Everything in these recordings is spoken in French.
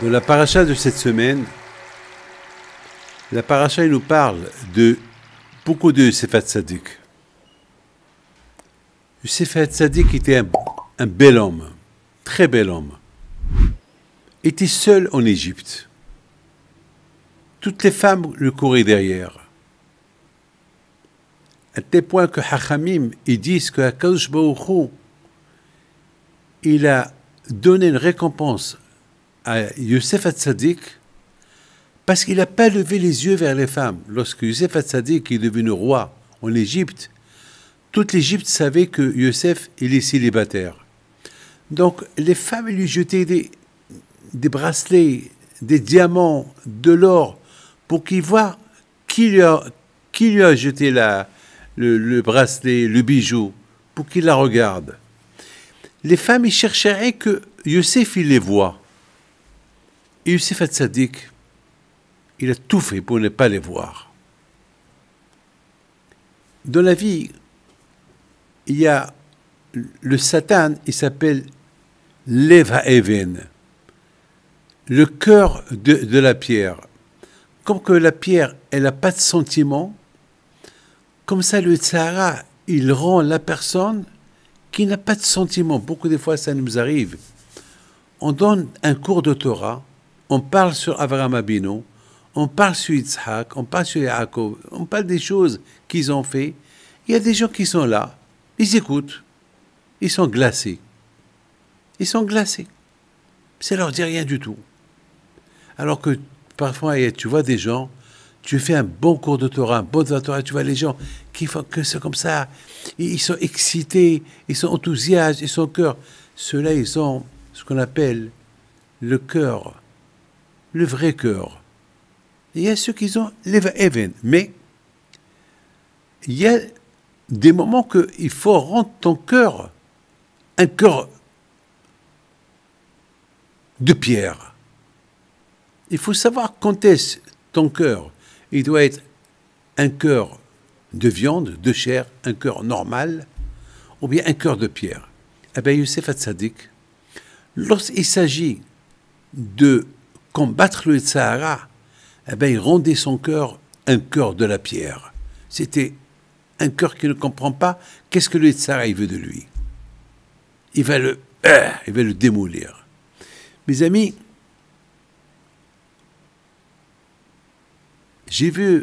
Dans la paracha de cette semaine, la paracha nous parle de beaucoup de Yosef Tzadik. Yosef Tzadik était un, bel homme, très bel homme. était seul en Égypte. Toutes les femmes le couraient derrière. À tel point que Hachamim, ils disent que Baruch il a donné une récompense à Youssef Hatzadik parce qu'il n'a pas levé les yeux vers les femmes. Lorsque Youssef Hatzadik est devenu roi en Égypte, toute l'Égypte savait que Youssef il est célibataire. Donc les femmes lui jetaient des, bracelets, des diamants, de l'or, pour qu'il voit qui lui a, qui lui a jeté la, le, le bracelet, le bijou, pour qu'il la regarde. Les femmes, ils chercheraient que Youssef, il les voit. Et Youssef Hatzadik, il a tout fait pour ne pas les voir. Dans la vie, il y a le Satan, il s'appelle Leva Even, le cœur de, la pierre. Comme que la pierre, elle n'a pas de sentiment, comme ça le Tzara, il rend la personne qui n'a pas de sentiment. Beaucoup de fois, ça nous arrive. On donne un cours de Torah, on parle sur Avraham Abino, on parle sur Yitzhak, on parle sur Yaakov, on parle des choses qu'ils ont fait. Il y a des gens qui sont là, ils écoutent, ils sont glacés. Ils sont glacés. Ça leur dit rien du tout. Alors que parfois, tu vois des gens, tu fais un bon cours de Torah, un bon de Torah, tu vois les gens qui font que c'est comme ça, ils sont excités, ils sont enthousiastes, ils sont au cœur. Ceux-là, ils ont ce qu'on appelle le cœur le vrai cœur. Il y a ceux qui ont l'Even, mais il y a des moments qu'il faut rendre ton cœur un cœur de pierre. Il faut savoir quand est ton cœur. Il doit être un cœur de viande, de chair, un cœur normal, ou bien un cœur de pierre. Eh bien, Youssef lorsqu'il s'agit de combattre le Sahara, eh bien, il rendait son cœur un cœur de la pierre. C'était un cœur qui ne comprend pas qu'est-ce que le Sahara veut de lui. Il va le, euh, il va le démolir. Mes amis, j'ai vu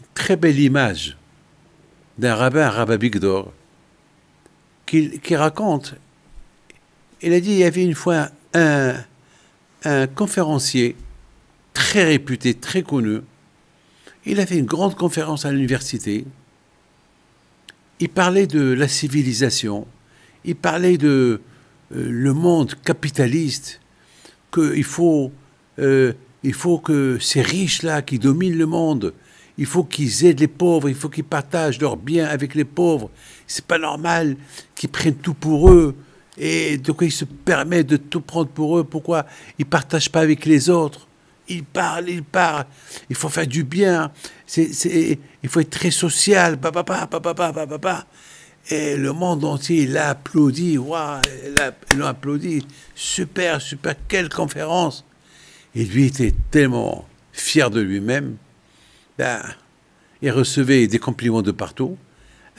une très belle image d'un rabbin, rabbin Bigdor, qui, qui raconte, il a dit, il y avait une fois un, un conférencier très réputé, très connu. Il a fait une grande conférence à l'université. Il parlait de la civilisation. Il parlait de euh, le monde capitaliste. Qu'il faut, euh, faut que ces riches-là qui dominent le monde, il faut qu'ils aident les pauvres, il faut qu'ils partagent leurs biens avec les pauvres. C'est pas normal qu'ils prennent tout pour eux. Et donc ils se permettent de tout prendre pour eux? Pourquoi ils ne partagent pas avec les autres? Ils parlent, ils parlent. Il faut faire du bien. il faut être très social. Et le monde entier l'a applaudi. Ils l'ont applaudi. Super, super, quelle conférence. Et lui était tellement fier de lui-même. Ben, il recevait des compliments de partout.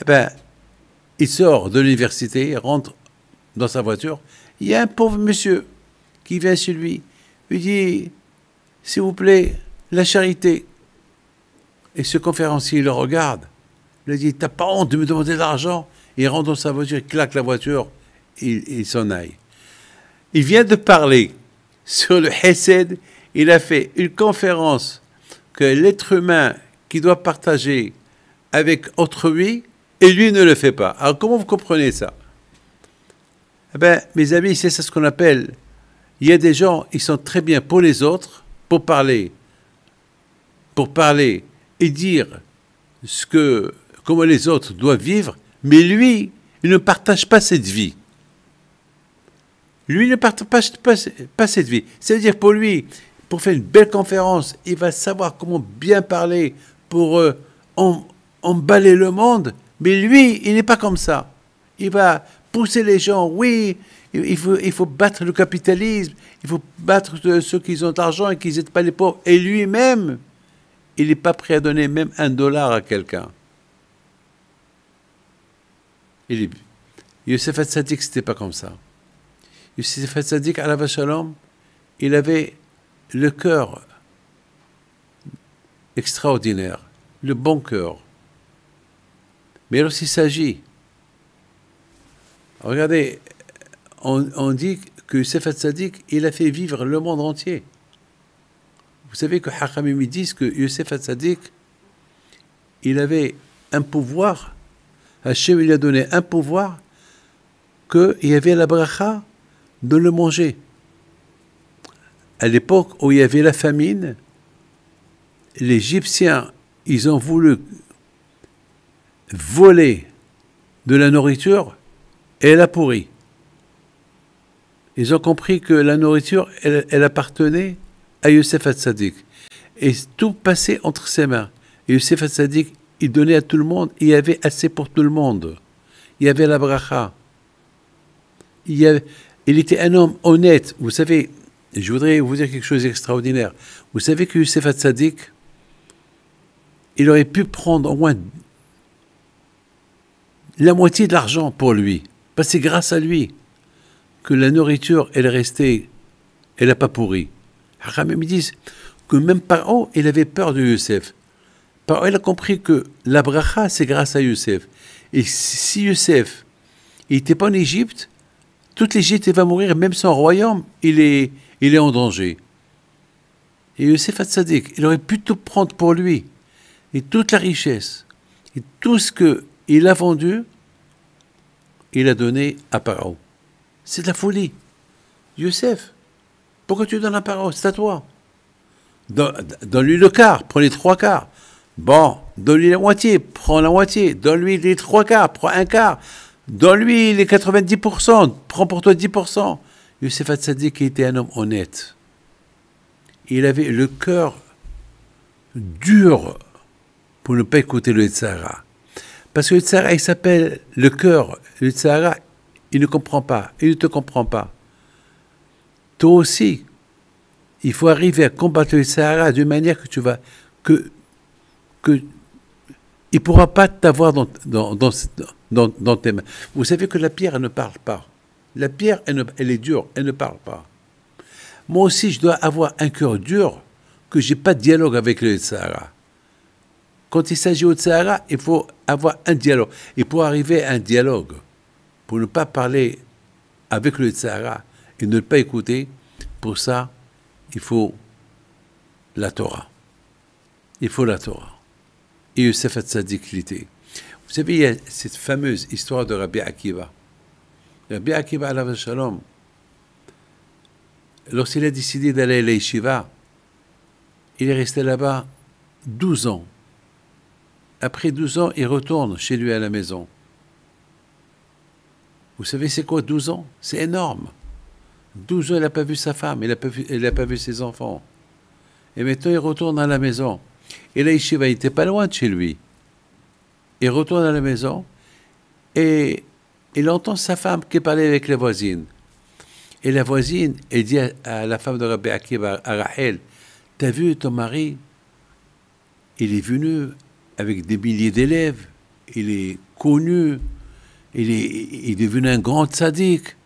Eh ben, il sort de l'université, rentre dans sa voiture, il y a un pauvre monsieur qui vient chez lui, lui dit, s'il vous plaît, la charité. Et ce conférencier le regarde, lui dit, t'as pas honte de me demander de l'argent? Il rentre dans sa voiture, il claque la voiture, il, il s'en aille. Il vient de parler sur le Hesed, il a fait une conférence que l'être humain qui doit partager avec autrui, et lui ne le fait pas. Alors comment vous comprenez ça? Eh bien, mes amis, c'est ce qu'on appelle. Il y a des gens, ils sont très bien pour les autres, pour parler, pour parler et dire ce que, comment les autres doivent vivre, mais lui, il ne partage pas cette vie. Lui ne partage pas, pas cette vie. C'est-à-dire pour lui, pour faire une belle conférence, il va savoir comment bien parler pour euh, emballer le monde, mais lui, il n'est pas comme ça. Il va pousser les gens, oui, Il faut, battre le capitalisme, il faut battre ceux qui ont l'argent et qui n'aident pas les pauvres. Et lui-même, il n'est pas prêt à donner même un dollar à quelqu'un. Il est... Youssef Hatzadik, c'était pas comme ça. Youssef Hatzadik, la Shalom, il avait le cœur extraordinaire, le bon cœur. Mais lorsqu'il s'agit, regardez, on, dit que Youssef Hatzadik, il a fait vivre le monde entier. Vous savez que Hakamim disent que Youssef Hatzadik, il avait un pouvoir, Hachem lui a donné un pouvoir qu'il y avait la bracha de le manger. À l'époque où il y avait la famine, les Égyptiens, ils ont voulu voler de la nourriture et elle a pourri. Ils ont compris que la nourriture, elle, appartenait à Youssef Hatzadik. Et tout passait entre ses mains. Et Youssef Hatzadik, il donnait à tout le monde. Il y avait assez pour tout le monde. Il y avait la bracha. Il, il était un homme honnête. Vous savez, je voudrais vous dire quelque chose d'extraordinaire. Vous savez que Youssef Hatzadik, il aurait pu prendre au moins la moitié de l'argent pour lui. Parce que c'est grâce à lui que la nourriture, elle est restée, elle n'a pas pourri. Haramim disent que même Paro, il avait peur de Youssef. Paro, il a compris que la bracha, c'est grâce à Youssef. Et si Youssef, n'était pas en Égypte, toute l'Égypte va mourir, même son royaume, il est, il est en danger. Et Youssef Hatzadik, il aurait pu tout prendre pour lui et toute la richesse, et tout ce qu'il a vendu, il a donné à Paro. C'est de la folie. Youssef, pourquoi tu donnes à Paro? C'est à toi. Donne-lui le quart, prends les trois quarts. Bon, donne-lui la moitié, prends la moitié. Donne-lui les trois quarts, prends un quart. Donne-lui les 90%, prends pour toi 10%. Youssef Hatzadik était un homme honnête. Il avait le cœur dur pour ne pas écouter le Tzara. Parce que le Tzara, il s'appelle le cœur. Le Tzara, il ne comprend pas. Il ne te comprend pas. Toi aussi, il faut arriver à combattre le Tzara d'une manière que tu vas. que. que il ne pourra pas t'avoir dans, dans, dans, dans, tes mains. Vous savez que la pierre, elle ne parle pas. La pierre, elle, elle est dure, elle ne parle pas. Moi aussi, je dois avoir un cœur dur que je n'ai pas de dialogue avec le Sahara. Quand il s'agit au Sahara, il faut avoir un dialogue. Et pour arriver à un dialogue, ne pas parler avec le Sahara et ne pas écouter, pour ça, il faut la Torah. Il faut la Torah. Et Youssef Tzadik l'était. Vous savez, il y a cette fameuse histoire de Rabbi Akiva. Rabbi Akiva, la shalom, lorsqu'il a décidé d'aller à l'Eshiva, il est resté là-bas 12 ans. Après 12 ans, il retourne chez lui à la maison. Vous savez, c'est quoi 12 ans? C'est énorme. 12 ans, il n'a pas vu sa femme, il n'a pas, pas, vu ses enfants. Et maintenant, il retourne à la maison. Et là, il n'était pas loin de chez lui. Il retourne à la maison et il entend sa femme qui parlait avec la voisine. Et la voisine, elle dit à, la femme de Rabbi Akiva, à Rachel, T'as vu ton mari? Il est venu avec des milliers d'élèves, il est connu, il est, devenu un grand sadique.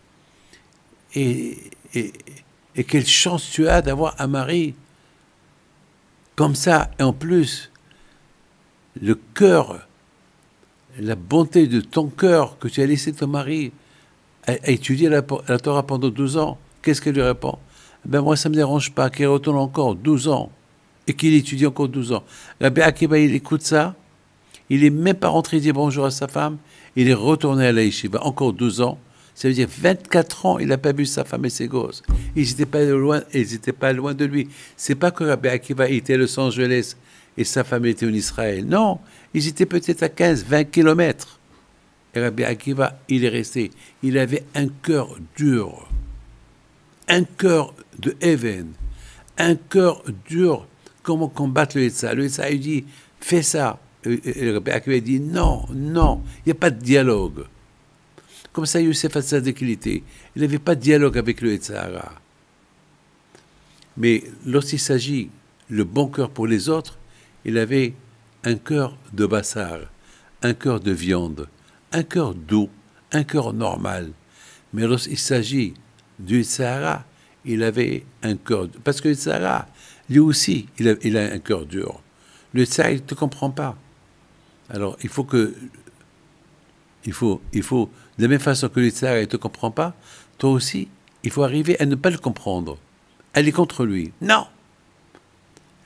Et, quelle chance tu as d'avoir un mari comme ça. Et en plus, le cœur, la bonté de ton cœur que tu as laissé ton mari à, étudier la, Torah pendant 12 ans. Qu'est-ce qu'elle lui répond? Ben moi, ça ne me dérange pas qu'il retourne encore 12 ans et qu'il étudie encore 12 ans. Rabbi Akiba, il écoute ça, il n'est même pas rentré dire bonjour à sa femme, il est retourné à la yeshiva, encore 12 ans. Ça veut dire 24 ans, il n'a pas vu sa femme et ses gosses. Ils n'étaient pas loin, pas loin de lui. C'est pas que Rabbi Akiva était à Los Angeles et sa femme était en Israël. Non, ils étaient peut-être à 15, 20 kilomètres. Et Rabbi Akiva, il est resté. Il avait un cœur dur, un cœur de Even, un cœur dur comment combattre le Yitzhak? Le Yitzhak, il dit, fais ça. Et le dit, non, non, il n'y a pas de dialogue. comme ça Youssef Hatzadik qu'il était. Il n'avait pas de dialogue avec le Etzahara. Mais lorsqu'il s'agit le bon cœur pour les autres, il avait un cœur de bassar, un cœur de viande, un cœur doux, un cœur normal. Mais lorsqu'il s'agit du Sahara, il avait un cœur. Parce que le Sahara, lui aussi, il a, un cœur dur. Le Sahara, il ne te comprend pas. Alors, il faut que. Il faut, il faut, de la même façon que le ne te comprend pas, toi aussi, il faut arriver à ne pas le comprendre. Aller contre lui. Non!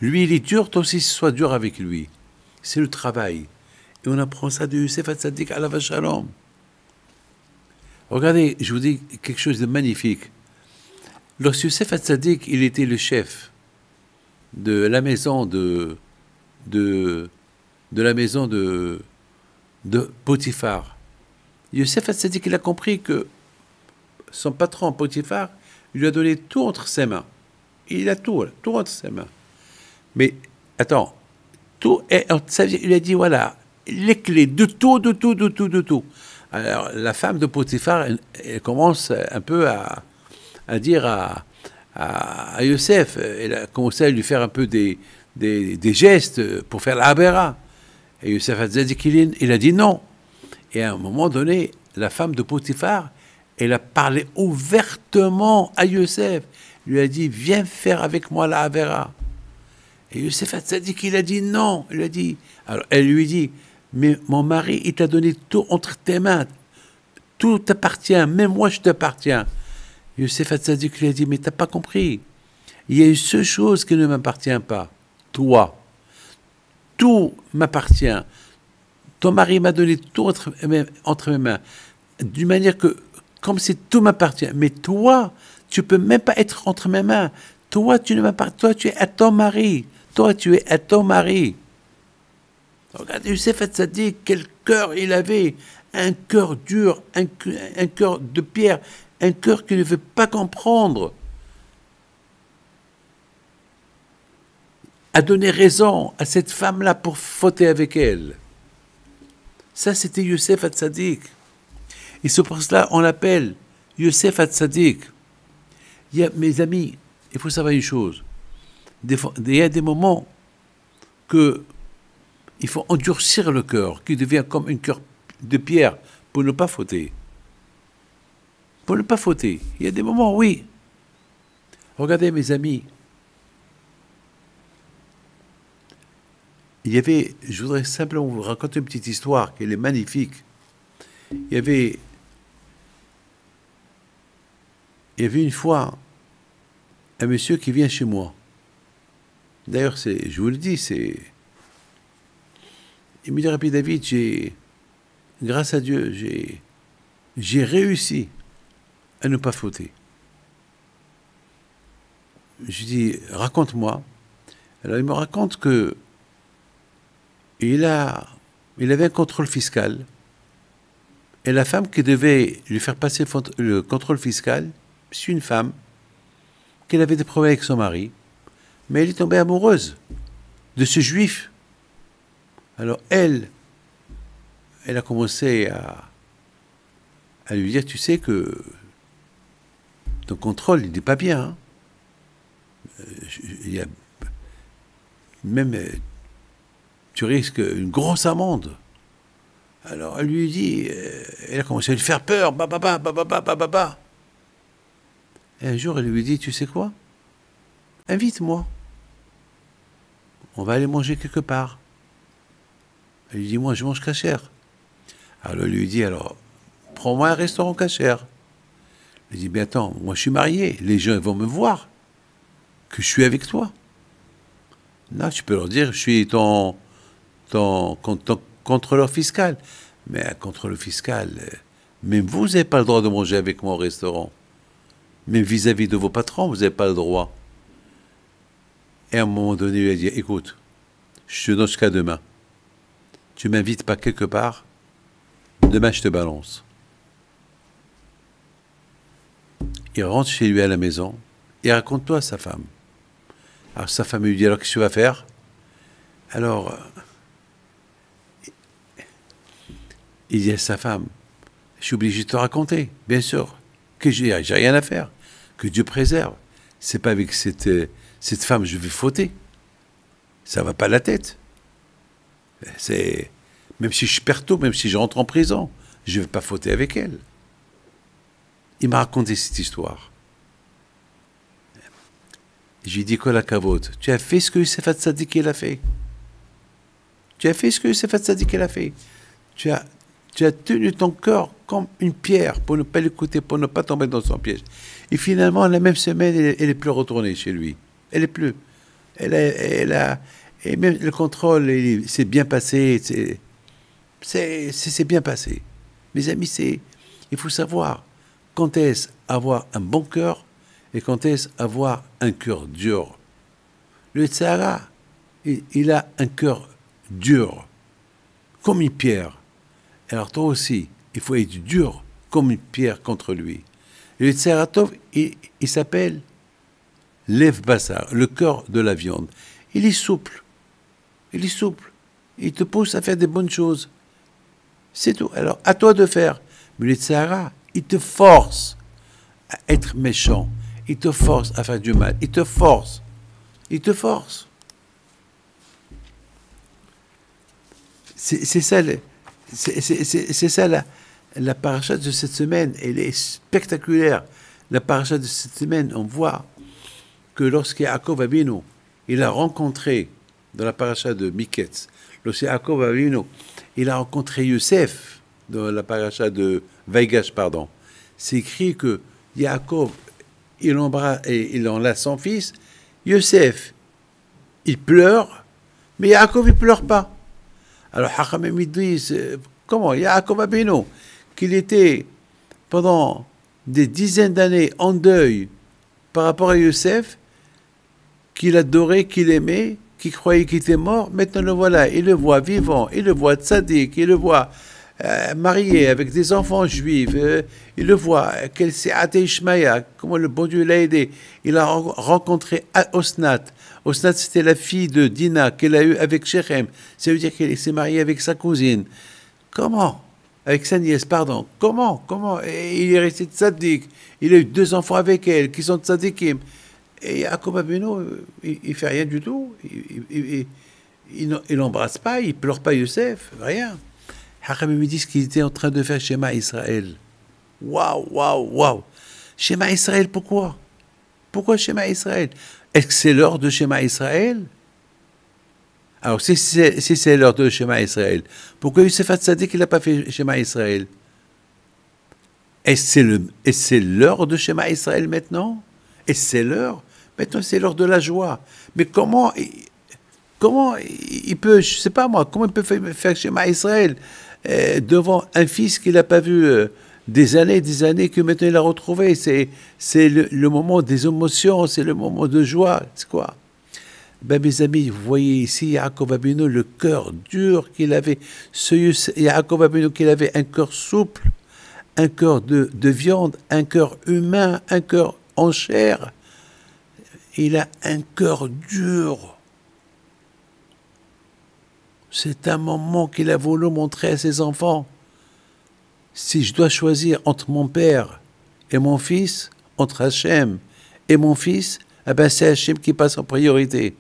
Lui, il est dur, toi aussi, sois dur avec lui. C'est le travail. Et on apprend ça de Youssef Hatzadik à la Vachalom. Regardez, je vous dis quelque chose de magnifique. Lorsque Youssef Hatzadik, il était le chef de la maison de, de, de la maison de, de Potiphar, Youssef Hatzadik, il a compris que son patron Potiphar lui a donné tout entre ses mains. Il a tout, tout entre ses mains. Mais attends, tout est, il a dit voilà, les clés de tout, de tout, de tout, de tout. Alors la femme de Potiphar, elle, commence un peu à, à dire à, à, Youssef, elle a commencé à lui faire un peu des, des, gestes pour faire la. Et Youssef a dit qu'il il a dit non. Et à un moment donné, la femme de Potiphar, elle a parlé ouvertement à Youssef. lui a dit, viens faire avec moi la habera. Et Youssef qu'il a dit non. Il a dit. Alors elle lui dit Mais mon mari, il t'a donné tout entre tes mains. Tout t'appartient. Même moi, je t'appartiens. Youssef Hatzadik lui a dit Mais t'as pas compris. Il y a une seule chose qui ne m'appartient pas. Toi. Tout m'appartient. Ton mari m'a donné tout entre, mes mains. D'une manière que, comme si tout m'appartient. Mais toi, tu peux même pas être entre mes mains. Toi, tu ne m'appartiens. Toi, tu es à ton mari. Toi, tu es à ton mari. Regardez, Youssef Hatzadik, quel cœur il avait. Un cœur dur, un cœur de pierre, un cœur qui ne veut pas comprendre. A donné raison à cette femme-là pour fauter avec elle. Ça, c'était Youssef Hatzadik. Et c'est pour cela on l'appelle Youssef Hatzadik. Mes amis, il faut savoir une chose il y a des moments que il faut endurcir le cœur, qui devient comme un cœur de pierre pour ne pas fauter. Pour ne pas fauter. Il y a des moments, oui. Regardez mes amis. Il y avait, je voudrais simplement vous raconter une petite histoire qui est magnifique. Il y avait, il y avait une fois un monsieur qui vient chez moi. D'ailleurs, c'est, je vous le dis, c'est. Il me dit, Rabbi David, j'ai, grâce à Dieu, j'ai, j'ai réussi à ne pas fauter. Je dis, raconte-moi. Alors il me raconte que il avait un contrôle fiscal. Et la femme qui devait lui faire passer le contrôle fiscal, c'est une femme, qui avait des problèmes avec son mari mais elle est tombée amoureuse de ce juif. Alors elle, elle a commencé à, lui dire, tu sais que ton contrôle, n'est pas bien. Hein. Euh, même, euh, tu risques une grosse amende. Alors elle lui dit, euh, elle a commencé à lui faire peur, bah, bah, bah, bah, Et un jour, elle lui dit, tu sais quoi? Invite-moi. On va aller manger quelque part. Elle lui dit, moi, je mange cachère. Alors, il lui dit, alors, prends-moi un restaurant cachère. Il dit, mais attends, moi, je suis marié. Les gens vont me voir que je suis avec toi. Non, tu peux leur dire, je suis ton, ton contrôleur fiscal. Mais un contrôleur fiscal, euh, même vous, n'avez pas le droit de manger avec moi au restaurant. Même vis-à-vis -vis de vos patrons, vous n'avez pas le droit. Et à un moment donné, il a dit Écoute, je te donne jusqu'à demain. Tu m'invites pas quelque part, demain je te balance. Il rentre chez lui à la maison et raconte-toi à sa femme. Alors sa femme lui dit Alors qu'est-ce que tu vas faire? Alors, il dit à sa femme je suis obligé de te raconter, bien sûr, que j'ai rien à faire, que Dieu préserve. C'est pas avec cette, cette femme je vais fauter. Ça va pas la tête. C'est même si je perds tout, même si je rentre en prison, je ne vais pas fauter avec elle. Il m'a raconté cette histoire. J'ai dit, la cavote, tu as fait ce que Youssef Tzadik a fait. Tu as fait ce que Youssef Tzadik a fait. Tu as, tu as tenu ton cœur comme une pierre pour ne pas l'écouter, pour ne pas tomber dans son piège. Et finalement, la même semaine, elle, n'est plus retournée chez lui. Elle est plus. Elle a, et même le contrôle, c'est bien passé. C'est bien passé. Mes amis, il faut savoir quand est-ce avoir un bon cœur et quand est-ce avoir un cœur dur. Le Tzara, il, a un cœur dur, comme une pierre. Alors toi aussi, il faut être dur comme une pierre contre lui. Le Tzaratov, il, s'appelle Lev Bassar, le cœur de la viande. Il est souple. Il est souple. Il te pousse à faire des bonnes choses. C'est tout. Alors, à toi de faire. Mais le Tzara, il te force à être méchant. Il te force à faire du mal. Il te force. Il te force. C'est ça, c'est ça la, la paracha de cette semaine. Elle est spectaculaire. La paracha de cette semaine, on voit que lorsqu'Yaakov Abino, il a rencontré, dans la paracha de Miketz, lorsqu'Yaakov Abino, il a rencontré Youssef, dans la paracha de Vaigash, pardon. C'est écrit que Yaakov, il, embrasse, et il enlace son fils. Youssef, il pleure, mais Yaakov, il pleure pas. Alors, Hachamim dit, comment Yaakov Abino, qu'il était pendant des dizaines d'années en deuil par rapport à Youssef, qu'il adorait, qu'il aimait, qu'il croyait qu'il était mort, maintenant le voilà, il le voit vivant, il le voit tzaddik, il le voit euh, marié avec des enfants juifs, euh, il le voit, quel c'est Ishmaïa, comment le bon Dieu l'a aidé. Il a rencontré Osnat. Osnat, c'était la fille de Dina qu'elle a eue avec Shechem. Ça veut dire qu'elle s'est mariée avec sa cousine. Comment? Avec sa nièce, pardon. Comment? Comment? Il est resté tzaddik. Il a eu deux enfants avec elle qui sont tzaddikim. Et Jacob Abeno, il, ne fait rien du tout. Il n'embrasse pas, il pleure pas Youssef, rien. Haram me dit qu'il était en train de faire Shema Israël. Waouh, waouh, waouh. Shema Israël, pourquoi? Pourquoi Shema Israël? Est-ce que c'est l'heure de Shema Israël? Alors, si c'est l'heure de Shema Israël, pourquoi Youssef Hatzadik qu'il n'a pas fait Shema Israël? Est-ce que c'est l'heure de Shema Israël maintenant? Et c'est l'heure? Maintenant, c'est l'heure de la joie. Mais comment, comment il peut, je ne sais pas moi, comment il peut faire Shema Israël? Euh, devant un fils qu'il n'a pas vu euh, des années, des années, que maintenant il a retrouvé. C'est, c'est le, moment des émotions, c'est le moment de joie. C'est quoi? Ben, mes amis, vous voyez ici Yaakov Abino, le cœur dur qu'il avait. Ce Yaakov Abino, qu'il avait un cœur souple, un cœur de, de viande, un cœur humain, un cœur en chair. Il a un cœur dur. C'est un moment qu'il a voulu montrer à ses enfants. Si je dois choisir entre mon père et mon fils, entre Hachem et mon fils, eh ben c'est Hachem qui passe en priorité.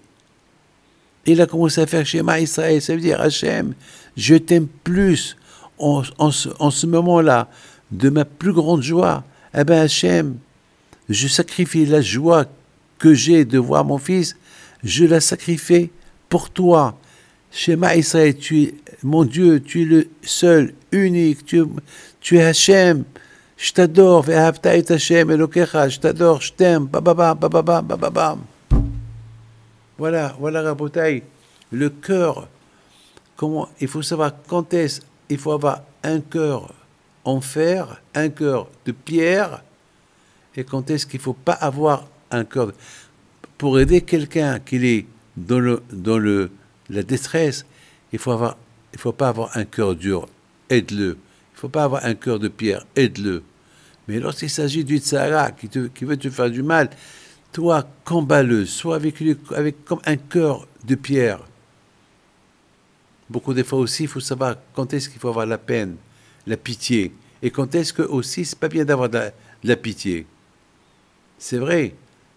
Il a commencé à faire schéma Israël, ça veut dire Hachem, je t'aime plus en, ce, moment-là, de ma plus grande joie. Eh ben Hachem, je sacrifie la joie que j'ai de voir mon fils, je la sacrifie pour toi. Shema Israël, tu es mon Dieu, tu es le seul, unique, tu, tu es Hachem. Je t'adore, Elokecha, je t'adore, je t'aime. Voilà, voilà le cœur. Il faut savoir quand est-ce, il faut avoir un cœur en fer, un cœur de pierre, et quand est-ce qu'il ne faut pas avoir un cœur. Pour aider quelqu'un qui est dans le, la détresse, il faut avoir, il faut pas avoir un cœur dur, aide-le. Il faut pas avoir un cœur de pierre, aide-le. Mais lorsqu'il s'agit du tsara qui, veut te faire du mal, toi, combat-le, sois avec lui avec comme un cœur de pierre. Beaucoup de fois aussi, il faut savoir quand est-ce qu'il faut avoir la peine, la pitié. Et quand est-ce que aussi, c'est pas bien d'avoir de, la pitié. C'est vrai.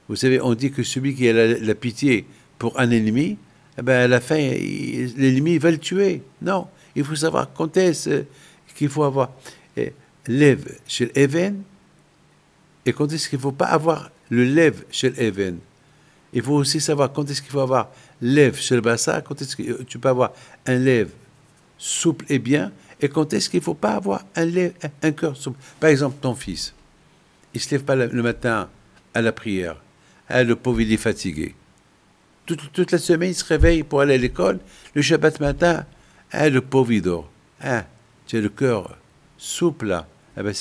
Vous savez, on dit que celui qui a la, pitié pour un ennemi, eh ben à la fin, l'ennemi va le tuer. Non, il faut savoir quand est-ce qu'il faut avoir eh, lève chez l'Even et quand est-ce qu'il ne faut pas avoir le lève chez l'Even. Il faut aussi savoir quand est-ce qu'il faut avoir lève chez le bassa, quand est-ce que tu peux avoir un lève souple et bien, et quand est-ce qu'il ne faut pas avoir un, un cœur souple. Par exemple, ton fils, il ne se lève pas le matin à la prière. Ah, le pauvre, il est fatigué. Toute, la semaine, il se réveille pour aller à l'école. Le Shabbat matin, ah, le pauvre, il dort. Ah, tu as le cœur souple là. Ah ben,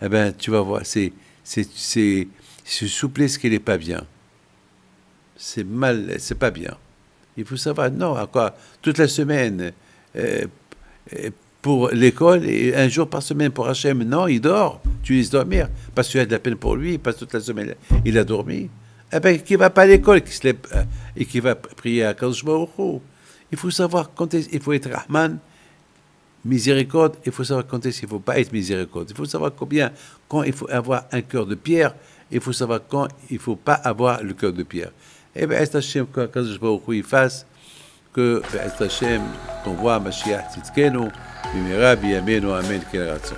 ah ben, tu vas voir, c'est, c'est, souplesse qui n'est pas bien. C'est mal, c'est pas bien. Il faut savoir, non, à quoi, toute la semaine, euh, euh, pour l'école et un jour par semaine pour Hachem, non, il dort. Tu laisses dormir parce que tu as de la peine pour lui, parce que toute la semaine il a dormi eh ben, qui ne va pas à l'école qui se euh, et qui va prier à Kadosh Il faut savoir quand il faut être Rahman, miséricorde, il faut savoir quand est-ce qu'il ne faut pas être miséricorde. Il faut savoir combien, quand il faut avoir un cœur de pierre, il faut savoir quand il ne faut pas avoir le cœur de pierre. Eh et bien, est Hachem, qu'Akadosh Baruch il fasse que, ben, est Hachem, qu'on voit Mashiach Tzidkenu, Bimira, Biyamenu, Amen, Keratzon.